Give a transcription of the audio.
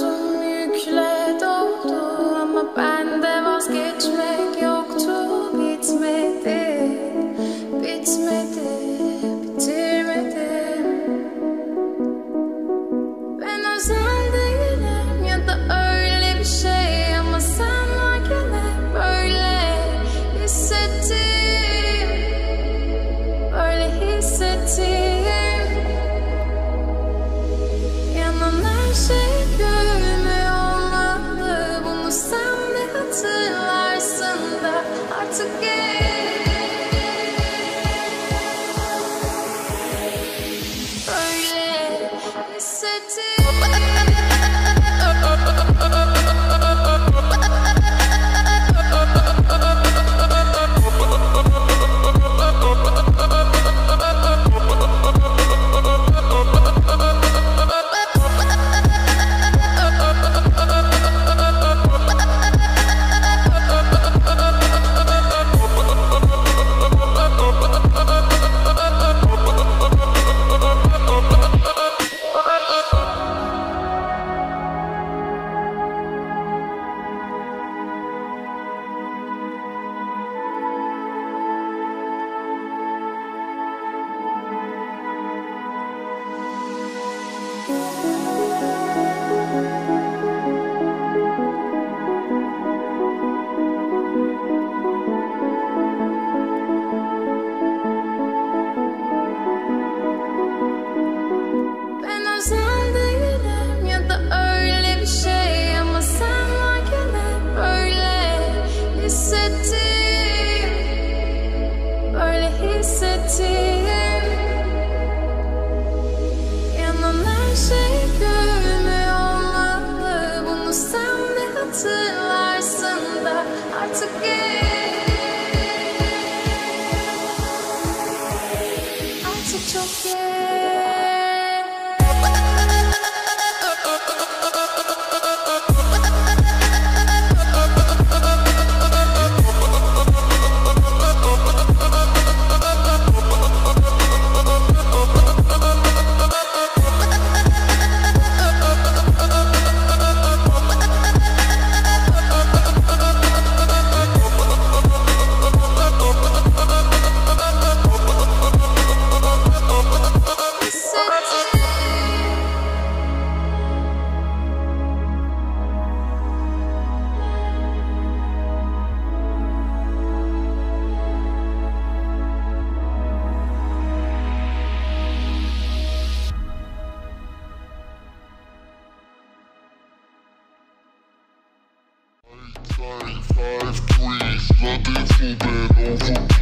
Omzum yükle doldu ama bende vazgeçmek yoktu. Bitmedi bitmedi bitirmedim ben özel ya da öyle bir şey ama sen varken böyle hissettim. Böyle hissettim Five, nothing for that over.